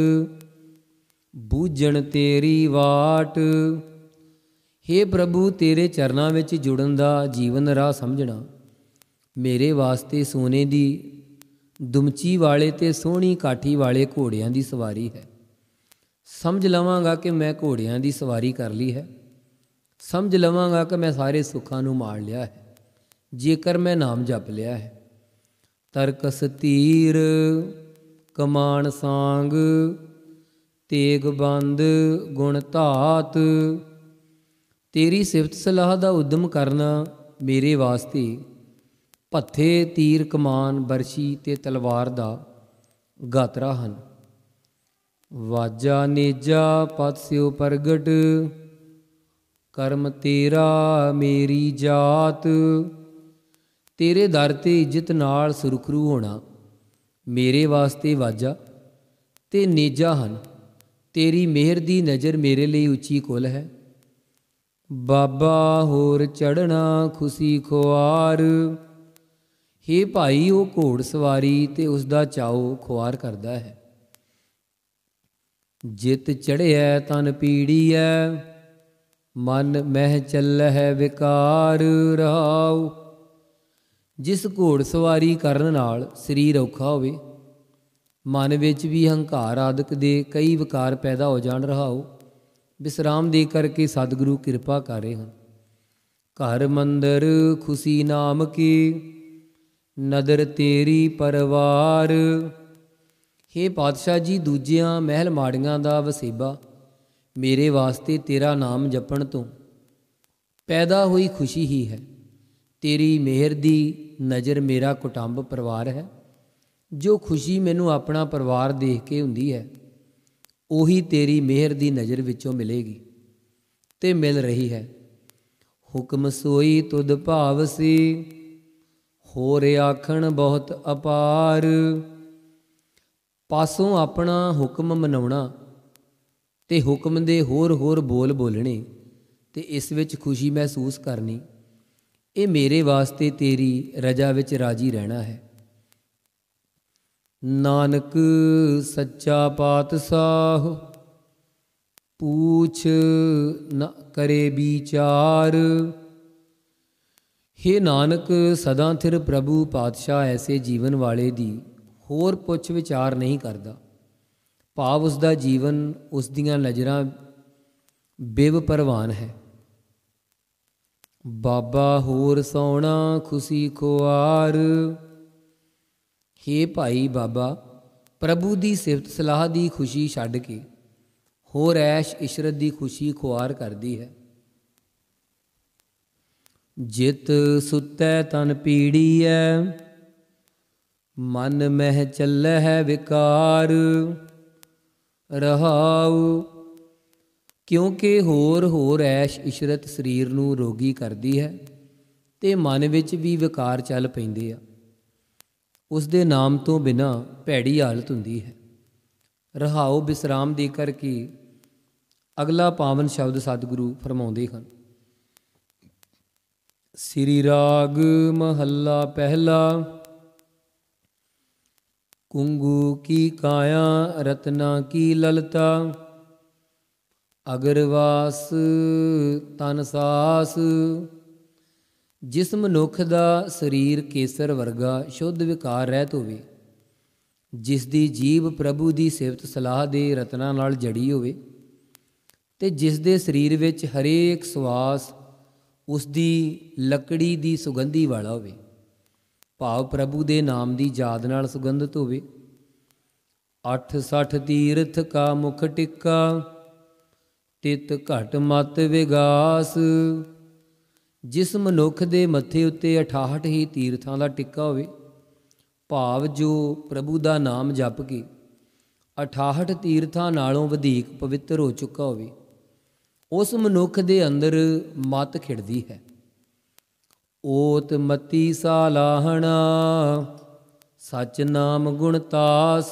ਬੂਝਣ ਤੇਰੀ ਵਾਟ। हे ਪ੍ਰਭੂ, ਤੇਰੇ ਚਰਨਾਂ ਵਿੱਚ ਜੁੜਨ ਦਾ ਜੀਵਨ ਰਾਹ ਸਮਝਣਾ। ਮੇਰੇ ਵਾਸਤੇ ਸੋਨੇ ਦੀ ਦੁਮਚੀ ਵਾਲੇ ਤੇ ਸੋਹਣੀ ਕਾਠੀ ਵਾਲੇ ਘੋੜਿਆਂ ਦੀ ਸਵਾਰੀ ਹੈ। ਸਮਝ ਲਵਾਂਗਾ ਕਿ ਮੈਂ ਘੋੜਿਆਂ ਦੀ ਸਵਾਰੀ ਕਰ ਲਈ ਹੈ। ਸਮਝ ਲਵਾਂਗਾ ਕਿ ਮੈਂ ਸਾਰੇ ਸੁੱਖਾਂ ਨੂੰ ਮਾਣ ਲਿਆ ਹੈ। ਜੇਕਰ ਮੈਂ ਨਾਮ ਜਪ ਲਿਆ ਹੈ। ਤਰਕਸ ਤੀਰ, ਕਮਾਨ ਸਾੰਗ, ਤੇਗ ਬੰਦ, ਗੁਣ ਧਾਤ, ਤੇਰੀ ਸਿਫਤ ਸਲਾਹ ਦਾ ਉਦਮ ਕਰਨਾ ਮੇਰੇ ਵਾਸਤੇ ਭੱਥੇ ਤੀਰ ਕਮਾਨ ਬਰਸ਼ੀ ਤੇ ਤਲਵਾਰ ਦਾ ਗਾਤਰਾ ਹਨ। ਵਾਜਾ ਨੇਜਾ ਪਤ ਸਿਓ ਪ੍ਰਗਟ, ਕਰਮ ਤੇਰਾ ਮੇਰੀ ਜਾਤ। ਤੇਰੇ ਦਰ ਤੇ ਇੱਜ਼ਤ ਨਾਲ ਸੁਰਖਰੂ ਹੋਣਾ, ਮੇਰੇ ਵਾਸਤੇ ਵਾਜਾ। ਤੇ ਨੇਜਾ ਹਨ, ਤੇਰੀ ਮਿਹਰ ਦੀ ਨਜ਼ਰ ਮੇਰੇ ਲਈ ਉੱਚੀ ਕੁਲ ਹੈ। ਬਾਬਾ ਹੋਰ ਚੜਨਾ ਖੁਸ਼ੀ ਖੁਆਰ ਹੇ ਭਾਈ, ਉਹ ਘੋੜ ਸਵਾਰੀ ਤੇ ਉਸ ਦਾ ਚਾਉ ਖੁਆਰ ਕਰਦਾ ਹੈ। ਜਿਤ ਚੜਿਆ ਤਨ ਪੀੜੀਐ, ਮਨ ਮਹਿ ਚੱਲਹਿ ਵਿਕਾਰ ਰਹਾਉ। ਜਿਸ ਘੋੜ ਸਵਾਰੀ ਕਰਨ ਨਾਲ ਸਰੀਰ ਔਖਾ ਹੋਵੇ, ਮਨ ਵਿੱਚ ਵੀ ਹੰਕਾਰ ਆਦਿਕ ਦੇ ਕਈ ਵਿਕਾਰ ਪੈਦਾ ਹੋ ਜਾਣ ਰਹਾਉ। ਵਿਸਰਾਮ ਦੇ ਕਰਕੇ ਸਤਿਗੁਰੂ ਕਿਰਪਾ ਕਰ ਰਹੇ ਹਨ। ਘਰ ਮੰਦਰ ਖੁਸ਼ੀ ਨਾਮ ਕੀ ਨਦਰ ਤੇਰੀ ਪਰਵਾਰ। हे ਪਾਤਸ਼ਾਹ ਜੀ, ਦੂਜਿਆਂ ਮਹਿਲ ਮਾੜੀਆਂ ਦਾ ਵਸੇਬਾ, ਮੇਰੇ ਵਾਸਤੇ ਤੇਰਾ ਨਾਮ ਜਪਣ ਤੋਂ ਪੈਦਾ ਹੋਈ ਖੁਸ਼ੀ ਹੀ ਹੈ। ਤੇਰੀ ਮਿਹਰ ਦੀ ਨਜ਼ਰ ਮੇਰਾ ਕੁਟੰਬ ਪਰਿਵਾਰ ਹੈ। ਜੋ ਖੁਸ਼ੀ ਮੈਨੂੰ ਆਪਣਾ ਪਰਿਵਾਰ ਦੇਖ ਕੇ ਹੁੰਦੀ ਹੈ, ਉਹੀ ਤੇਰੀ ਮਿਹਰ ਦੀ ਨਜ਼ਰ ਵਿੱਚੋਂ ਮਿਲੇਗੀ ਤੇ ਮਿਲ ਰਹੀ ਹੈ। ਹੁਕਮ ਸੋਈ ਤੁਧ ਭਾਵਸੀ ਹੋਰ ਆਖਣ ਬਹੁਤ ਅਪਾਰ। ਪਾਸੋਂ ਆਪਣਾ ਹੁਕਮ ਮਨਾਉਣਾ ਤੇ ਹੁਕਮ ਦੇ ਹੋਰ ਹੋਰ ਬੋਲ ਬੋਲਣੇ ਤੇ ਇਸ ਵਿੱਚ ਖੁਸ਼ੀ ਮਹਿਸੂਸ ਕਰਨੀ, ਇਹ ਮੇਰੇ ਵਾਸਤੇ ਤੇਰੀ ਰਜਾ ਵਿੱਚ ਰਾਜੀ ਰਹਿਣਾ ਹੈ। ਨਾਨਕ ਸੱਚਾ ਪਾਤਸ਼ਾਹ, ਪੂਛ ਨ ਕਰੇ ਵਿਚਾਰ। हे ਨਾਨਕ, ਸਦਾ ਥਿਰ ਪ੍ਰਭੂ ਪਾਤਸ਼ਾਹ ਐਸੇ ਜੀਵਨ ਵਾਲੇ ਦੀ ਹੋਰ ਪੁੱਛ ਵਿਚਾਰ ਨਹੀਂ ਕਰਦਾ। ਭਾਵ ਉਸ ਦਾ ਜੀਵਨ ਉਸ ਦੀਆਂ ਨਜ਼ਰਾਂ ਬੇਵ ਪਰਵਾਨ ਹੈ। ਬਾਬਾ ਹੋਰ ਸੋਣਾ ਖੁਸ਼ੀ ਖੁਆਰ। हे ਭਾਈ ਬਾਬਾ, ਪ੍ਰਭੂ ਦੀ ਸਿਫਤ ਸਲਾਹ ਦੀ ਖੁਸ਼ੀ ਛੱਡ ਕੇ ਹੋਰ ਐਸ਼ ਇਸ਼ਰਤ ਦੀ ਖੁਸ਼ੀ ਖੁਆਰ ਕਰਦੀ ਹੈ। ਜਿਤ ਸੁਤੈ ਤਨ ਪੀੜੀਐ, ਮਨ ਮਹਿ ਚੱਲਹਿ ਵਿਕਾਰ। ਰਹਾਉ, ਕਿਉਂਕਿ ਹੋਰ ਹੋਰ ਐਸ਼ ਇਸ਼ਰਤ ਸਰੀਰ ਨੂੰ ਰੋਗੀ ਕਰਦੀ ਹੈ ਤੇ ਮਨ ਵਿੱਚ ਵੀ ਵਿਕਾਰ ਚੱਲ ਪੈਂਦੇ ਆ। ਉਸ ਦੇ ਨਾਮ ਤੋਂ ਬਿਨਾ ਭੈੜੀ ਹਾਲਤ ਹੁੰਦੀ ਹੈ। ਰਹਾਉ ਬਿਸਰਾਮ ਦੇ ਕਰਕੇ ਅਗਲਾ ਪਾਵਨ ਸ਼ਬਦ ਸਤਿਗੁਰੂ ਫਰਮਾਉਂਦੇ ਹਨ। ਸ੍ਰੀ ਰਾਗ ਮਹੱਲਾ ਪਹਿਲਾ। ਕੁੰਗੂ ਕੀ ਕਾਇਆ, ਰਤਨਾ ਕੀ ਲਲਤਾ? ਅਗਰਵਾਸ ਤਨ ਸਾਸ। ਜਿਸ ਮਨੁੱਖ ਦਾ ਸਰੀਰ ਕੇਸਰ ਵਰਗਾ, ਸ਼ੁੱਧ ਵਿਕਾਰ ਰਹਿਤ ਹੋਵੇ। ਜਿਸ ਦੀ ਜੀਬ ਪ੍ਰਭੂ ਦੀ ਸਿਫਤ ਸਲਾਹ ਦੇ ਰਤਨਾਂ ਨਾਲ ਜੜੀ ਹੋਵੇ। ਤੇ ਜਿਸ ਦੇ ਸਰੀਰ ਵਿੱਚ ਹਰੇਕ ਸਵਾਸ ਉਸ ਦੀ ਲੱਕੜੀ ਦੀ ਸੁਗੰਧੀ ਵਾਲਾ ਹੋਵੇ। ਭਾਵ ਪ੍ਰਭੂ ਦੇ ਨਾਮ ਦੀ ਯਾਦ ਨਾਲ ਸੁਗੰਧਿਤ ਹੋਵੇ। 860 ਤੀਰਥ ਕਾ ਮੁਖ ਟਿੱਕਾ, ਤਿਤ ਘਟ ਮਤ ਵਿਗਾਸ। ਜਿਸ ਮਨੁੱਖ ਦੇ ਮੱਥੇ ਉੱਤੇ 68 ਹੀ ਤੀਰਥਾਂ ਦਾ ਟਿੱਕਾ ਹੋਵੇ, ਭਾਵ ਜੋ ਪ੍ਰਭੂ ਦਾ ਨਾਮ ਜਪ ਕੇ 68 ਤੀਰਥਾਂ ਨਾਲੋਂ ਵਧੇਕ ਪਵਿੱਤਰ ਹੋ ਚੁੱਕਾ ਹੋਵੇ ਉਸ ਮਨੁੱਖ ਦੇ ਅੰਦਰ ਮਤ ਖਿੜਦੀ ਹੈ। ਓਤ ਮਤੀ ਸਾਲਾਹਣਾ, ਸਚ ਨਾਮ ਗੁਣ ਤਾਸ।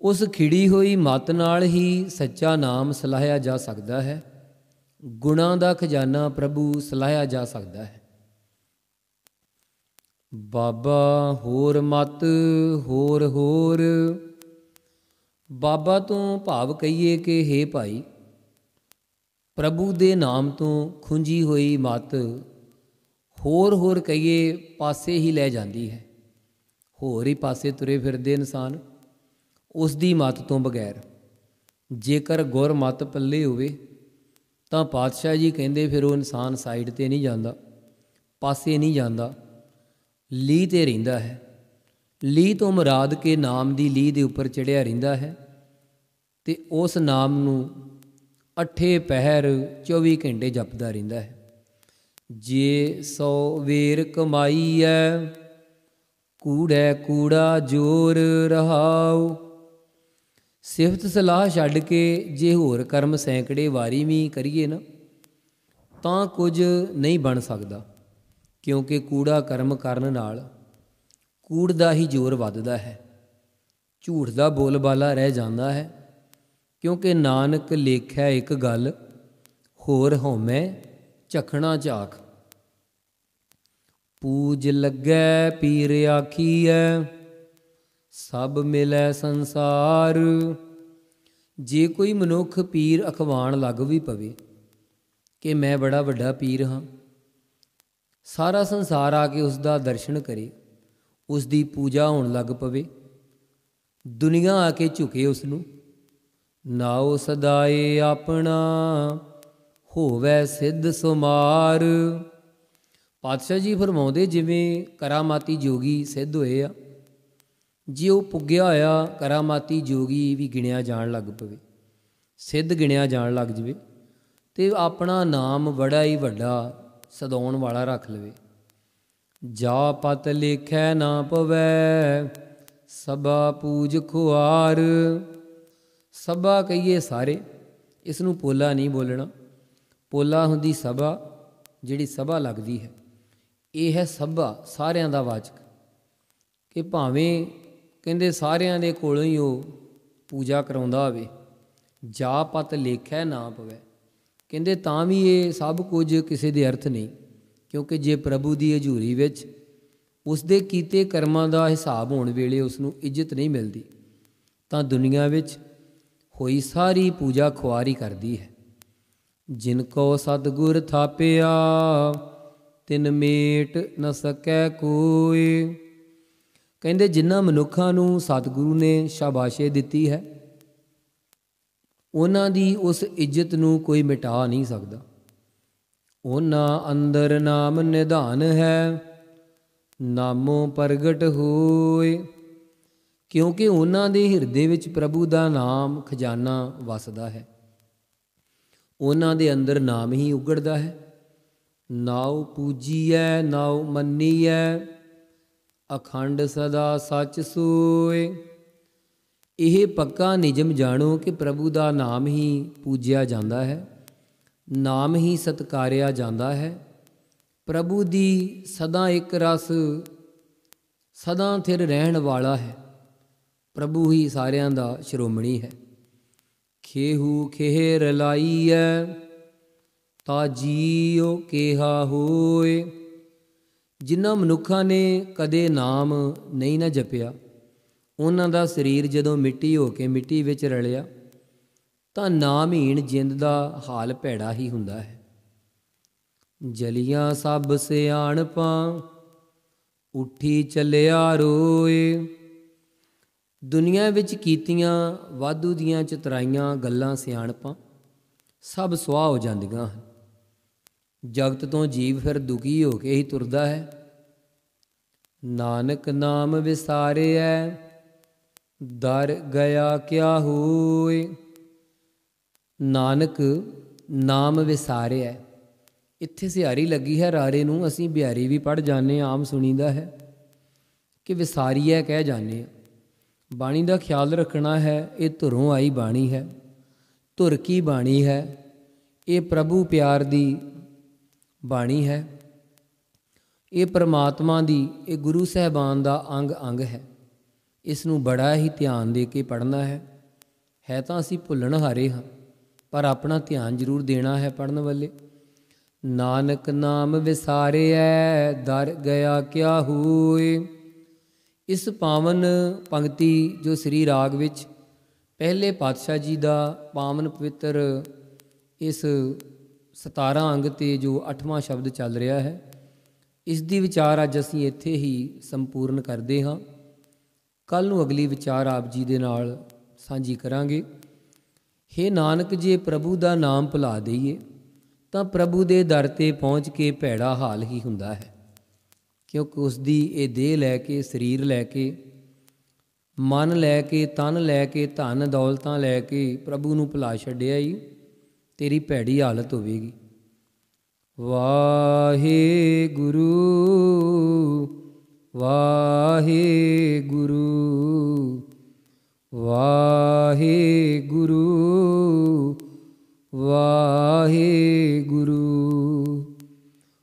ਉਸ ਖਿੜੀ ਹੋਈ ਮਤ ਨਾਲ ਹੀ ਸੱਚਾ ਨਾਮ ਸਲਾਹਿਆ ਜਾ ਸਕਦਾ ਹੈ। ਗੁਣਾ ਦਾ ਖਜ਼ਾਨਾ ਪ੍ਰਭੂ ਸਲਾਹਿਆ ਜਾ ਸਕਦਾ ਹੈ। ਬਾਬਾ ਹੋਰ ਮਤ, ਹੋਰ ਹੋਰ। ਬਾਬਾ ਤੋਂ ਭਾਵ ਕਹੀਏ ਕਿ हे ਭਾਈ ਪ੍ਰਭੂ ਦੇ ਨਾਮ ਤੋਂ ਖੁੰਜੀ ਹੋਈ ਮਤ ਹੋਰ ਹੋਰ ਕਹੀਏ ਪਾਸੇ ਹੀ ਲੈ ਜਾਂਦੀ ਹੈ। ਹੋਰ ਹੀ ਪਾਸੇ ਤੁਰੇ ਫਿਰਦੇ ਇਨਸਾਨ ਉਸ ਦੀ ਮਤ ਤੋਂ ਬਗੈਰ। ਜੇਕਰ ਗੁਰ ਮਤ ਪੱਲੇ ਹੋਵੇ, ਤਾਂ ਪਾਤਸ਼ਾਹ ਜੀ ਕਹਿੰਦੇ ਫਿਰ ਉਹ ਇਨਸਾਨ ਸਾਈਡ ਤੇ ਨਹੀਂ ਜਾਂਦਾ, ਪਾਸੇ ਨਹੀਂ ਜਾਂਦਾ। ਲੀ ਤੇ ਰਹਿੰਦਾ ਹੈ। ਲੀ ਤੋਂ ਮੁਰਾਦ ਕੇ ਨਾਮ ਦੀ ਲੀ ਦੇ ਉੱਪਰ ਚੜਿਆ ਰਹਿੰਦਾ ਹੈ ਤੇ ਉਸ ਨਾਮ ਨੂੰ ਅੱਠੇ ਪਹਿਰ 24 ਘੰਟੇ ਜਪਦਾ ਰਹਿੰਦਾ ਹੈ। ਜੇ ਸੌ ਵੇਰ ਕਮਾਈ ਐ ਕੂੜੈ ਕੂੜਾ ਜੋਰ ਰਹਾਉ। ਸਿਫਤ ਸਲਾਹ ਛੱਡ ਕੇ ਜੇ ਹੋਰ ਕਰਮ ਸੈਂਕੜੇ ਵਾਰੀ ਵੀ ਕਰੀਏ ਨਾ, ਤਾਂ ਕੁਝ ਨਹੀਂ ਬਣ ਸਕਦਾ, ਕਿਉਂਕਿ ਕੂੜਾ ਕਰਮ ਕਰਨ ਨਾਲ ਕੂੜ ਦਾ ਹੀ ਜ਼ੋਰ ਵੱਧਦਾ ਹੈ। ਝੂਠ ਦਾ ਬੋਲਬਾਲਾ ਰਹਿ ਜਾਂਦਾ ਹੈ। ਕਿਉਂਕਿ ਨਾਨਕ ਲੇਖਿਆ ਇੱਕ ਗੱਲ, ਹੋਰ ਹਉਮੈ ਝਖਣਾ ਝਾਕ ਪੂਜ ਲੱਗੈ ਪੀਰ ਆਖੀਐ, ਸਭ ਮਿਲੈ ਸੰਸਾਰ। ਜੇ ਕੋਈ ਮਨੁੱਖ ਪੀਰ ਅਖਵਾਣ ਲੱਗ ਵੀ ਪਵੇ, ਕਿ ਮੈਂ ਬੜਾ ਵੱਡਾ ਪੀਰ ਹਾਂ, ਸਾਰਾ ਸੰਸਾਰ ਆ ਕੇ ਉਸ ਦਾ ਦਰਸ਼ਨ ਕਰੇ ਉਸ ਦੀ ਪੂਜਾ ਹੋਣ ਲੱਗ ਪਵੇ, ਦੁਨੀਆ ਆ ਕੇ ਝੁਕੇ ਉਸ ਨੂੰ ਨਾਉ ਸਦਾਏ ਆਪਣਾ, ਹੋਵੇ ਸਿੱਧ ਸੁਮਾਰ। ਪਾਤਸ਼ਾਹ ਜੀ ਫਰਮਾਉਂਦੇ ਜਿਵੇਂ ਕਰਾਮਾਤੀ ਜੋਗੀ ਸਿੱਧ ਹੋਏ ਆ। ਜੇ ਉਹ ਪੁੱਗਿਆ ਹੋਇਆ ਕਰਾਮਾਤੀ ਜੋਗੀ ਵੀ ਗਿਣਿਆ ਜਾਣ ਲੱਗ ਪਵੇ, ਸਿੱਧ ਗਿਣਿਆ ਜਾਣ ਲੱਗ ਜਵੇ, ਤੇ ਆਪਣਾ ਨਾਮ ਬੜਾ ਹੀ ਵੱਡਾ ਸਦਾਉਣ ਵਾਲਾ ਰੱਖ ਲਵੇ। ਜਾ ਪਤ ਲੇਖੈ ਨਾ ਪਵੈ, ਸਭਾ ਪੂਜ ਖੁਆਰ। ਸਭਾ ਕਹੀਏ ਸਾਰੇ ਇਸ ਨੂੰ ਪੋਲਾ ਨਹੀਂ ਬੋਲਣਾ। ਪੋਲਾ ਹੁੰਦੀ ਸਭਾ ਜਿਹੜੀ ਸਭਾ ਲੱਗਦੀ ਹੈ। ਇਹ ਹੈ ਸਭਾ, ਸਾਰਿਆਂ ਦਾ ਵਾਚਕ। ਕਿ ਭਾਵੇਂ ਕਹਿੰਦੇ ਸਾਰਿਆਂ ਦੇ ਕੋਲੋਂ ਹੀ ਉਹ ਪੂਜਾ ਕਰਾਉਂਦਾ ਹੋਵੇ ਜਾਪਤ ਲੇਖੈ ਨਾ ਪਵੇ। ਕਹਿੰਦੇ ਤਾਂ ਵੀ ਇਹ ਸਭ ਕੁਝ ਕਿਸੇ ਦੇ ਅਰਥ ਨਹੀਂ, ਕਿਉਂਕਿ ਜੇ ਪ੍ਰਭੂ ਦੀ ਹਜ਼ੂਰੀ ਵਿੱਚ ਉਸ ਦੇ ਕੀਤੇ ਕਰਮਾਂ ਦਾ ਹਿਸਾਬ ਹੋਣ ਵੇਲੇ ਉਸ ਨੂੰ ਇੱਜ਼ਤ ਨਹੀਂ ਮਿਲਦੀ, ਤਾਂ ਦੁਨੀਆ ਵਿੱਚ ਹੋਈ ਸਾਰੀ ਪੂਜਾ ਖੁਆਰੀ ਕਰਦੀ ਹੈ। ਜਿਨ ਕੋ ਸਤਗੁਰ ਥਾਪਿਆ, ਤਿਨ ਮੇਟ ਨ ਸਕੈ ਕੋਈ। ਕਹਿੰਦੇ ਜਿਨ੍ਹਾਂ ਮਨੁੱਖਾਂ ਨੂੰ ਸਤਿਗੁਰੂ ਨੇ ਸ਼ਾਬਾਸ਼ੇ ਦਿੱਤੀ ਹੈ, ਉਹਨਾਂ ਦੀ ਉਸ ਇੱਜ਼ਤ ਨੂੰ ਕੋਈ ਮਿਟਾ ਨਹੀਂ ਸਕਦਾ। ਉਹਨਾਂ ਅੰਦਰ ਨਾਮ ਨਿਧਾਨ ਹੈ, ਨਾਮੋ ਪ੍ਰਗਟ ਹੋਏ। ਕਿਉਂਕਿ ਉਹਨਾਂ ਦੇ ਹਿਰਦੇ ਵਿੱਚ ਪ੍ਰਭੂ ਦਾ ਨਾਮ ਖਜ਼ਾਨਾ ਵਸਦਾ ਹੈ। ਉਹਨਾਂ ਦੇ ਅੰਦਰ ਨਾਮ ਹੀ ਉਗੜਦਾ ਹੈ। ਨਾਉ ਪੂਜੀਐ, ਨਾਉ ਮੰਨੀਐ, ਅਖੰਡ ਸਦਾ ਸੱਚ ਸੋਏ। ਇਹ ਪੱਕਾ ਨਿਯਮ ਜਾਣੋ ਕਿ ਪ੍ਰਭੂ ਦਾ ਨਾਮ ਹੀ ਪੂਜਿਆ ਜਾਂਦਾ ਹੈ, ਨਾਮ ਹੀ ਸਤਕਾਰਿਆ ਜਾਂਦਾ ਹੈ। ਪ੍ਰਭੂ ਦੀ ਸਦਾ ਇੱਕ ਰਸ, ਸਦਾ ਥਿਰ ਰਹਿਣ ਵਾਲਾ ਹੈ। ਪ੍ਰਭੂ ਹੀ ਸਾਰਿਆਂ ਦਾ ਸ਼੍ਰੋਮਣੀ ਹੈ। ਖੇਹੂ ਖੇਹ ਰਲਾਈਐ ਤਾ ਜੀਉ ਕਿਹਾ ਹੋਏ। ਜਿਨ੍ਹਾਂ ਮਨੁੱਖਾਂ ਨੇ ਕਦੇ ਨਾਮ ਨਹੀਂ ਨਾ ਜਪਿਆ, ਉਹਨਾਂ ਦਾ ਸਰੀਰ ਜਦੋਂ ਮਿੱਟੀ ਹੋ ਕੇ ਮਿੱਟੀ ਵਿੱਚ ਰਲਿਆ, ਤਾਂ ਨਾਮਹੀਣ ਜਿੰਦ ਦਾ ਹਾਲ ਭੈੜਾ ਹੀ ਹੁੰਦਾ ਹੈ। ਜਲੀਆਂ ਸਭ ਸਿਆਣਪਾਂ, ਉੱਠੀ ਚੱਲਿਆ ਰੋਏ। ਦੁਨੀਆ ਵਿੱਚ ਕੀਤੀਆਂ ਵਾਧੂ ਦੀਆਂ ਚਤਰਾਈਆਂ ਗੱਲਾਂ ਸਿਆਣਪਾਂ ਸਭ ਸੁਆਹ ਹੋ ਜਾਂਦੀਆਂ ਹਨ। ਜਗਤ ਤੋਂ ਜੀਵ ਫਿਰ ਦੁਖੀ ਹੋ ਕੇ ਹੀ ਤੁਰਦਾ ਹੈ। ਨਾਨਕ ਨਾਮ ਵਿਸਾਰਿਐ, ਦਰ ਗਿਆ ਕਿਆ ਹੋਏ? ਨਾਨਕ ਨਾਮ ਵਿਸਾਰਿਐ। ਇੱਥੇ ਸਿਹਾਰੀ ਲੱਗੀ ਹੈ ਰਾਰੇ ਨੂੰ, ਅਸੀਂ ਬਿਹਾਰੀ ਵੀ ਪੜ ਜਾਂਦੇ ਆਮ ਸੁਣੀਦਾ ਹੈ ਕਿ ਵਿਸਾਰੀਐ ਕਹਿ ਜਾਂਦੇ ਆ ਬਾਣੀ ਦਾ ਖਿਆਲ ਰੱਖਣਾ ਹੈ, ਇਹ ਧੁਰੋਂ ਆਈ ਬਾਣੀ ਹੈ, ਧੁਰ ਕੀ ਬਾਣੀ ਹੈ, ਇਹ ਪ੍ਰਭੂ ਪਿਆਰ ਦੀ ਬਾਣੀ ਹੈ, ਇਹ ਪ੍ਰਮਾਤਮਾ ਦੀ, ਇਹ ਗੁਰੂ ਸਹਿਬਾਨ ਦਾ ਅੰਗ ਅੰਗ ਹੈ। ਇਸ ਨੂੰ ਬੜਾ ਹੀ ਧਿਆਨ ਦੇ ਕੇ ਪੜ੍ਹਨਾ ਹੈ। ਹੈ ਤਾਂ ਅਸੀਂ ਭੁੱਲਣ ਹਾਰੇ ਹਾਂ, ਪਰ ਆਪਣਾ ਧਿਆਨ ਜ਼ਰੂਰ ਦੇਣਾ ਹੈ ਪੜਨ ਵਾਲੇ। ਨਾਨਕ ਨਾਮ ਵਿਸਾਰਿਐ, ਦਰ ਗਿਆ ਕਿਆ ਹੋਏ। ਇਸ ਪਾਵਨ ਪੰਕਤੀ ਜੋ ਸ੍ਰੀ ਰਾਗ ਵਿੱਚ ਪਹਿਲੇ ਪਾਤਸ਼ਾਹ ਜੀ ਦਾ ਪਾਵਨ ਪਵਿੱਤਰ ਇਸ 17 ਅੰਗ ਤੇ ਜੋ 8ਵਾਂ ਸ਼ਬਦ ਚੱਲ ਰਿਹਾ ਹੈ, ਇਸ ਦੀ ਵਿਚਾਰ ਅੱਜ ਅਸੀਂ ਇੱਥੇ ਹੀ ਸੰਪੂਰਨ ਕਰਦੇ ਹਾਂ। ਕੱਲ ਨੂੰ ਅਗਲੀ ਵਿਚਾਰ ਆਪ ਜੀ ਦੇ ਨਾਲ ਸਾਂਝੀ ਕਰਾਂਗੇ। ਹੇ ਨਾਨਕ, ਜੇ ਪ੍ਰਭੂ ਦਾ ਨਾਮ ਭੁਲਾ ਦਈਏ, ਤਾਂ ਪ੍ਰਭੂ ਦੇ ਦਰ ਤੇ ਪਹੁੰਚ ਕੇ ਭੈੜਾ ਹਾਲ ਹੀ ਹੁੰਦਾ ਹੈ। ਕਿਉਂਕਿ ਉਸ ਦੀ ਇਹ ਦੇਹ ਲੈ ਕੇ, ਸਰੀਰ ਲੈ ਕੇ, ਮਨ ਲੈ ਕੇ, ਤਨ ਲੈ ਕੇ, ਧਨ ਦੌਲਤਾਂ ਲੈ ਕੇ ਪ੍ਰਭੂ ਨੂੰ ਭੁਲਾ ਛੱਡਿਆ ਹੀ ਤੇਰੀ ਭੈੜੀ ਹਾਲਤ ਹੋਵੇਗੀ। ਵਾਹੇ ਗੁਰੂ ਵਾਹੇ ਗੁਰੂ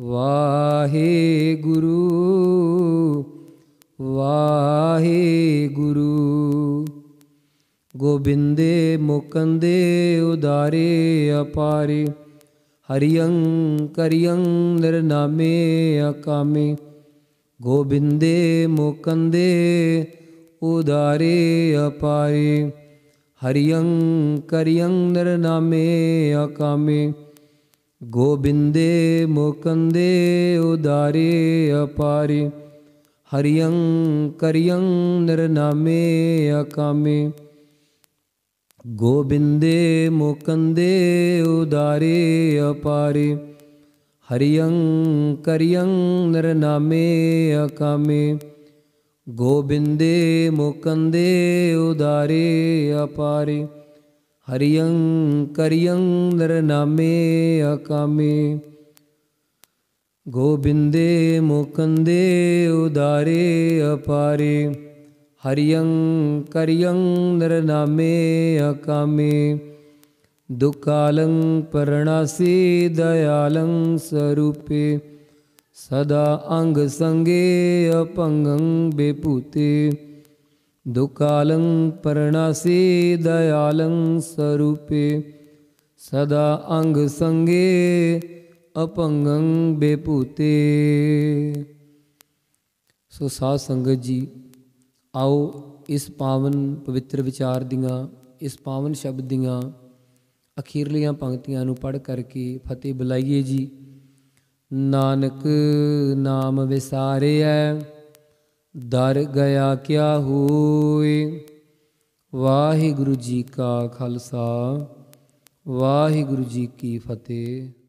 ਵਾਹੇ ਗੁਰੂ ਵਾਹੇ ਗੁਰੂ ਗੋਬਿੰਦੇ ਮੁਕੰਦੇ ਉਦਾਰੇ ਅਪਾਰੇ ਹਰਿਯੰ ਕਰਿਯੰ ਨਿਰਨਾਮੇ ਅਕਾਮੇ। ਗੋਬਿੰਦੇ ਮੋਕੰਦੇ ਉਦਾਰੇ ਅਪਾਰੇ ਹਰਿਯੰ ਕਰਿਯੰ ਨਿਰਨਾਮੇ ਅਕਾਮੇ। ਗੋਬਿੰਦੇ ਮੋਕੰਦੇ ਉਦਾਰੇ ਅਪਾਰੇ, ਹਰਿਯੰ ਕਰਿਯੰ ਨਿਰਨਾਮੇ ਅਕਾਮੇ। ਗੋਬਿੰਦੇ ਮੋਕੰਦੇ ਉਦਾਰੇ ਅਪਾਰੇ, ਹਰਿਯੰ ਕਰਿਯੰ ਨਿਰਨਾਮੇ ਅਕਾਮੇ। ਗੋਬਿੰਦੇ ਮੋਕੰਦੇ ਉਦਾਰੇ ਅਪਾਰੇ ਹਰਿਯੰ ਕਰਿਯੰ ਨਰਨਾਮੇ ਅਕਾਮੇ। ਗੋਬਿੰਦੇ ਮੋਕੰਦੇ ਉਦਾਰੇ ਅਪਾਰੇ। ਹਰਿਯੰ ਕਰਿਯੰ ਨਰਨਾਮੇ ਅਕਾਮੇ। ਦੁਕਾਲੰ ਪਰਣਾਸੀ ਦਇਆਲੰ ਸਰੂਪੇ। ਸਦਾ ਅੰਗ ਸੰਗੇ ਅਪੰਗੰ ਬੇਪੂਤੇ ਦੁਕਾਲੰ ਪਰਣਾਸੀ ਦਇਆਲੰ ਸਰੂਪੇ, ਸਦਾ ਅੰਗ ਸੰਗੇ ਅਪੰਗੰ ਬੇਪੂਤੇ ਸੋ ਸਾਧ ਸੰਗਤ ਜੀ, ਆਓ ਇਸ ਪਾਵਨ ਪਵਿੱਤਰ ਵਿਚਾਰ ਦੀਆਂ, ਇਸ ਪਾਵਨ ਸ਼ਬਦ ਦੀਆਂ ਅਖੀਰਲੀਆਂ ਪੰਕਤੀਆਂ ਨੂੰ ਪੜ੍ਹ ਕਰਕੇ ਫਤਿਹ ਬੁਲਾਈਏ ਜੀ। ਨਾਨਕ ਨਾਮ ਵਿਸਾਰਿਐ ਡਰ ਗਿਆ ਕਿਆ ਹੋਏ? ਵਾਹਿਗੁਰੂ ਜੀ ਕਾ ਖਾਲਸਾ ਵਾਹਿਗੁਰੂ ਜੀ ਕੀ ਫਤਿਹ।